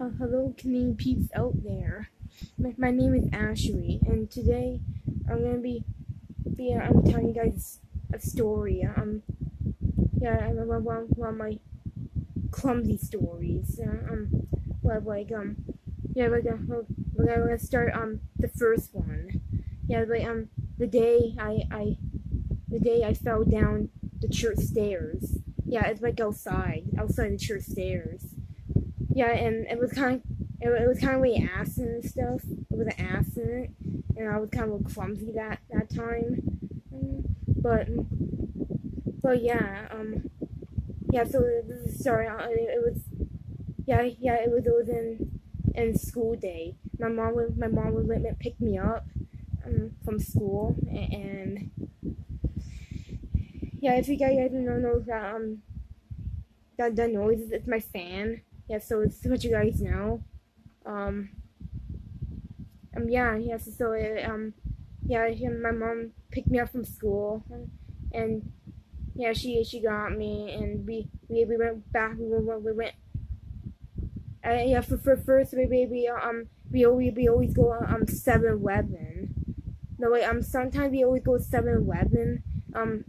Uh, hello, Canadian peeps out there. My, my name is Ashley, and today I'm gonna be be uh, I'm telling you guys a story. Um, yeah, one one one of my clumsy stories. Uh, um, well, like um, yeah, we're gonna we're gonna start um the first one. Yeah, like um the day I I the day I fell down the church stairs. Yeah, it's like outside, outside the church stairs yeah, and it was kind of it, it was kind of really acid and stuff. It was an acid, and I was kind of clumsy that that time. But but yeah, um, yeah. So this is sorry. Uh, it, it was yeah yeah it was it was in in school day. My mom would my mom would let me pick me up um, from school and, and yeah. If you guys don't know that um that the noise is it's my fan yeah, so it's what you guys know. Um, um, yeah, yeah, so, it, um, yeah, my mom picked me up from school, and, and yeah, she she got me, and we we, we went back. We went we went. Uh, yeah, for, for first we we um we always we always go um Seven Eleven. No wait, um sometimes we always go Seven Eleven. Um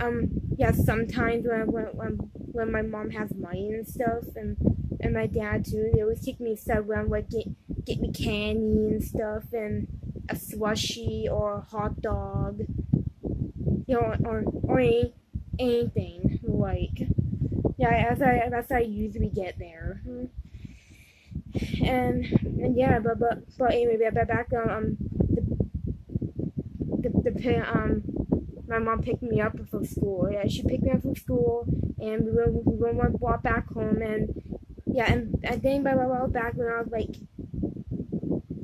um yeah sometimes when when when when my mom has money and stuff, and and my dad too. They always take me somewhere and like get get me candy and stuff, and a slushy or a hot dog, you know, or or any, anything like. Yeah, as I as I usually get there. And and yeah, but but but anyway, back back um the the, the um my mom picked me up from school. Yeah, she picked me up from school, and we went, we went walk back home. And yeah, and I think by while back when I was like,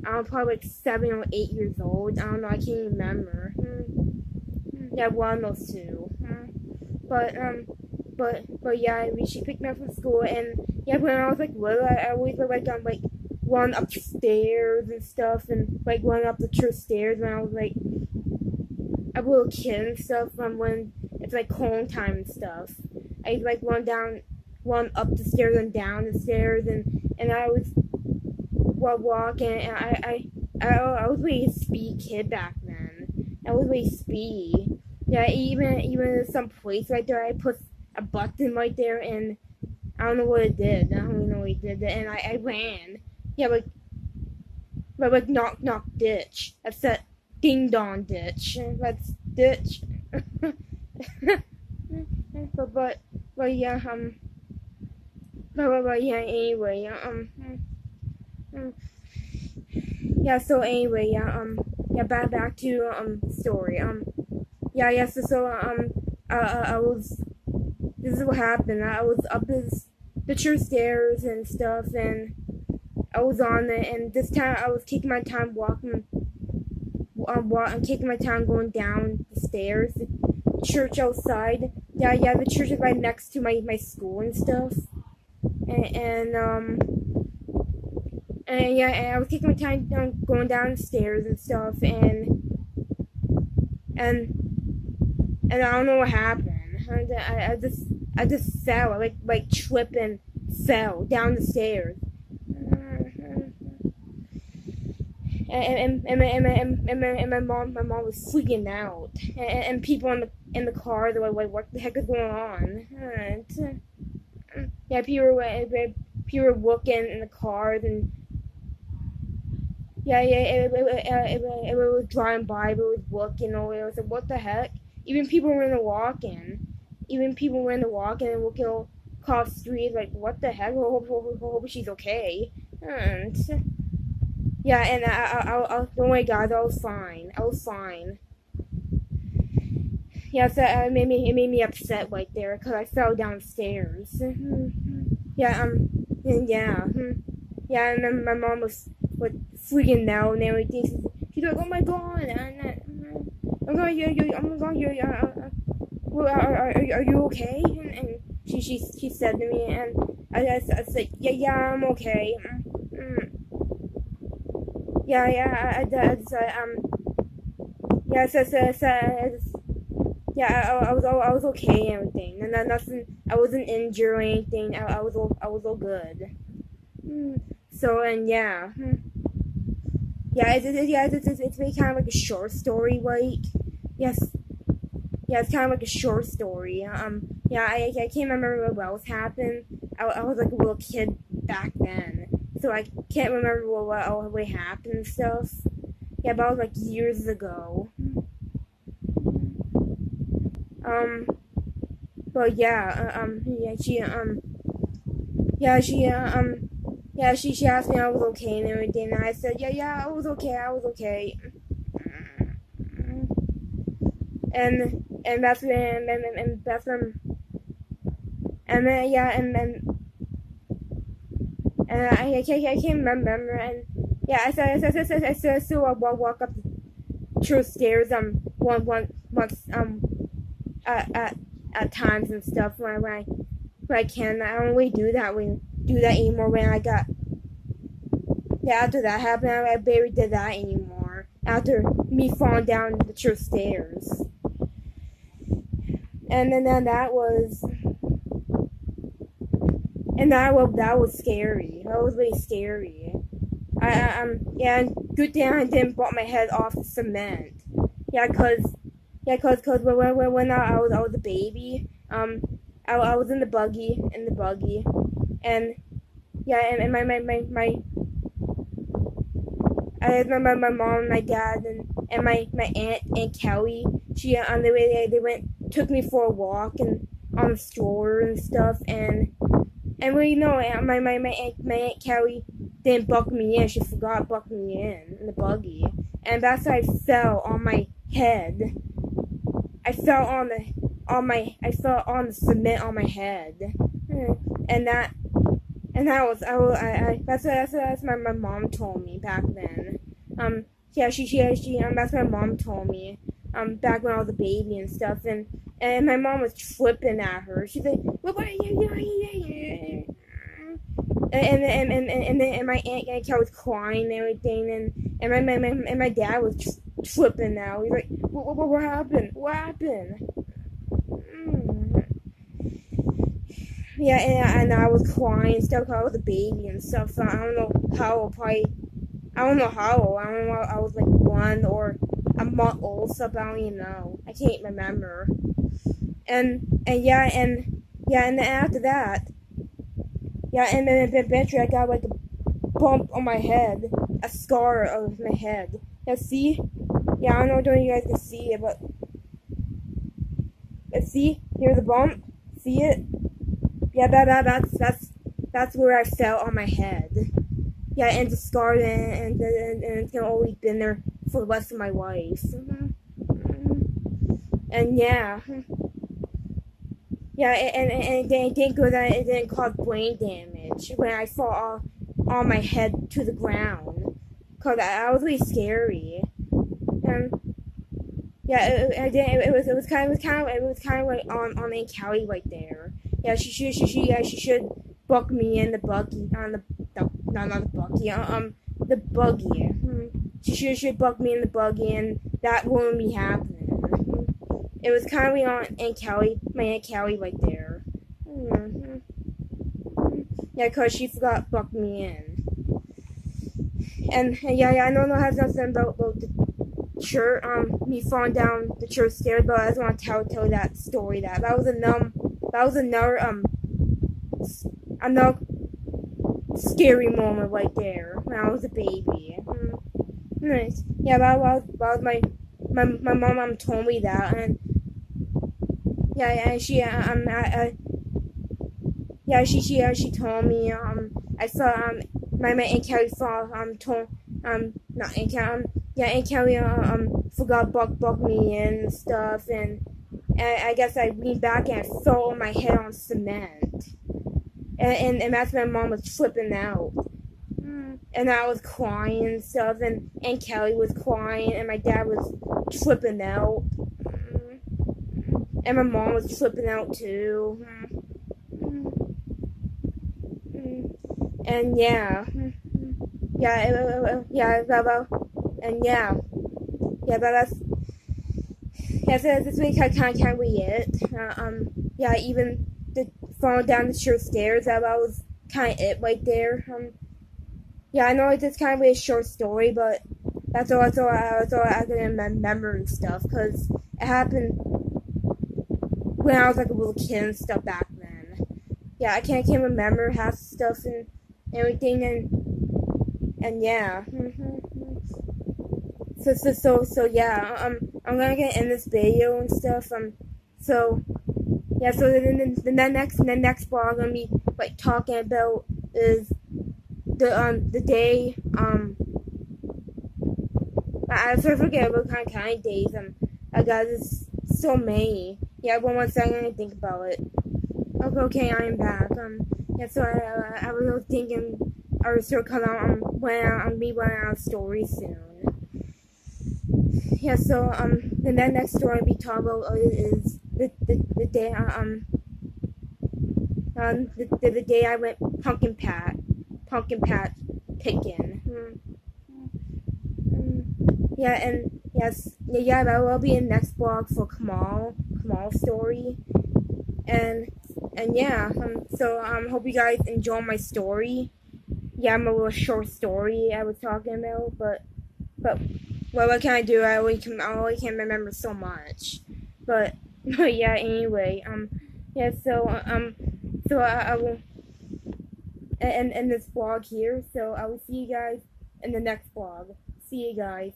I was probably like seven or eight years old. I don't know. I can't remember. Hmm. Yeah, one those two. Hmm. But um, but but yeah, I mean, she picked me up from school, and yeah, when I was like little, I, I always would like um like run upstairs and stuff, and like run up the church stairs when I was like a little kid and stuff from when it's like home time and stuff. I like run down, run up the stairs and down the stairs, and and I was while walking, and I I I, I was really a speed kid back then. I was really speedy. Yeah, even even some place right there, I put a button right there, and I don't know what it did. I don't even know what it did, and I, I ran. Yeah, like, but like knock knock ditch. I said ding dong ditch. Let's ditch. but but but yeah um. But, but, but yeah anyway um, um yeah so anyway yeah um yeah back back to um story um yeah yeah so, so um uh, uh, I was this is what happened I was up this the church stairs and stuff and I was on it and this time I was taking my time walking while I'm taking my time going down the stairs. Church outside. Yeah, yeah, the church is right next to my, my school and stuff. And, and um, and yeah, and I was taking my time down, going downstairs and stuff, and and and I don't know what happened. I, I just I just fell, I like like tripping, fell down the stairs. And and, and, and, and, and, my mom my mom was freaking out. And, and people in the in the car they were like what the heck is going on? And, yeah people were eh, eh, people were looking in the cars and yeah yeah it, it, it, it, it, was driving by but it was looking over it was like what the heck? Even people were in the walking. Even people were in the walking and looking across the street like what the heck? I hope, hope, hope she's okay. And yeah, and I, I, I, I, don't worry, guys, I was fine. I was fine. Yeah, so it made me, it made me upset right there because I fell downstairs. yeah, um, yeah, hmm. yeah, and then my mom was like freaking out and everything. She's, she's like, "Oh my god!" And, I'm going, you, you, I'm going, you, uh, uh, well, are, are, are you okay? And, and she, she, she said to me, and I, I, I said, yeah, yeah, I'm okay. Yeah, yeah, I, um, yeah, so, so, so, yeah, I, I was, I was okay and everything, and then nothing. I wasn't injured or anything. I, I was, all, I was all good. Mm. So and yeah, hmm. yeah, it's, it's yeah, it's, it's it's really kind of like a short story, like yes, yeah, it's kind of like a short story. Um, yeah, I I can't remember what else happened. I, I was like a little kid back then, so I can't remember what what, what happened and stuff. Yeah, but was like years ago. Um, but yeah, uh, um, yeah, she um, yeah, she uh, um yeah, she, she asked me I was okay and everything, and I said, yeah, yeah, I was okay, I was okay. And and that's when and, and, and that's when and then yeah and then I, I, can't, I can't remember and yeah I said I said I said I so I walk, walk up true stairs um one one once um at, at at times and stuff when I when I, when I can I don't really do that when do that anymore when I got. Yeah, after that happened, I barely did that anymore. After me falling down the church stairs. And then, then that was. And that was that was scary. That was really scary. I, um yeah, good thing I didn't bump my head off the cement. Yeah, cause yeah, cause cause when when when I was I was a baby, um, I, I was in the buggy in the buggy, and yeah, and, and my my my my. I had my, my, my mom, my dad, and, and my, my aunt, Aunt Kelly. She on the way they, they went took me for a walk and on the stroller and stuff and and you know my my my aunt, my aunt Kelly didn't buck me in. She forgot to buck me in in the buggy, and that's why I fell on my head. I fell on the on my I fell on the cement on my head, and that and that was I, I, I that's that's that's my my mom told me back then. Um, yeah, she she she um that's what my mom told me. Um, back when I was a baby and stuff, and and my mom was flipping at her. She's like, "What? what and and and and and, then, and my aunt Aunt Cal was crying and everything, and and my my, my and my dad was flipping now. He's like, "What what what happened? What happened?" Mm. yeah, and, and I was crying and stuff. I was a baby and stuff. So I don't know how. Probably, I don't know how. I don't know. I was like one or a month old. Stuff. I don't even know. I can't remember. And and yeah, and yeah, and then after that, yeah, and then eventually I got like a bump on my head, a scar of my head. Yeah, see? Yeah, I don't know if you guys can see it, but let's see, here's the bump. See it? Yeah, that, that that's that's that's where I fell on my head. Yeah, and it's scarred and, and, and, and it's gonna always been there for the rest of my life. Mm-hmm. Mm-hmm. And yeah. Yeah, and, and, and it didn't go that it didn't cause brain damage when I fall on my head to the ground. Cause I, I was really scary. And yeah, it, it, it, it was it was kind of it was kind of it was kind of like on on Aunt Callie right there. Yeah, she should. She, she, yeah, she should book me in the buggy on the, the no, not the buggy. Uh, um, the buggy. Hmm. She should should book me in the buggy, and that won't be happening. It was kind of on Aunt Callie, my Aunt Callie right there. Mm-hmm. Yeah, cause she forgot book me in. And, yeah, yeah, I know how to about, about the church, um, me falling down the church stairs, but I just want to tell tell that story. That that was a numb that was another um another scary moment right there when I was a baby. Mm. Nice. Yeah, that was, that was my my my mom told me that and yeah, yeah she uh, um I, I yeah she she uh, she told me um I saw um my my aunt Kelly saw um told um not aunt Kelly um yeah aunt Kelly uh, um forgot buck buck me and stuff and and I guess I leaned back and I fell on my head on cement. And, and, and that's when mom was flipping out. And I was crying and stuff, and Aunt Kelly was crying, and my dad was flipping out. And my mom was flipping out too. And yeah. Yeah, yeah, and yeah. Yeah, that's yeah, so this week I kind of can't read it. Uh, um, yeah, even the falling down the short stairs, I was kind of it right there. Um, yeah, I know it's just kind of a short story, but that's all. That's all. I, that's all I can remember and stuff because it happened when I was like a little kid and stuff back then. Yeah, I can't can't remember half stuff and everything and and yeah. Mm-hmm. So so so so yeah. Um, I'm gonna get in this video and stuff. Um, so yeah. So then the, the next the next blog I'm gonna be like talking about is the um the day um I, I forget what kind of kind of days um I got this so many. Yeah, one more second to think about it. Okay, okay, I am back. Um, yeah, so I, I, I was thinking I was still come out um when I'm be running out of stories soon. Yeah, so um the next story I'll be talking about is the the, the day um um the, the, the day I went pumpkin pat pumpkin patch picking. Hmm. Hmm. Yeah, and yes, yeah, that will be in next blog for Kamal, Kamal's story, and and yeah, um, so um, hope you guys enjoy my story. Yeah, I'm a little short story I was talking about, but but well, what can I do? I only can I only can remember so much, but but yeah, anyway, um, yeah, so um, so I, I will and in this vlog here. So I will see you guys in the next vlog. See you guys.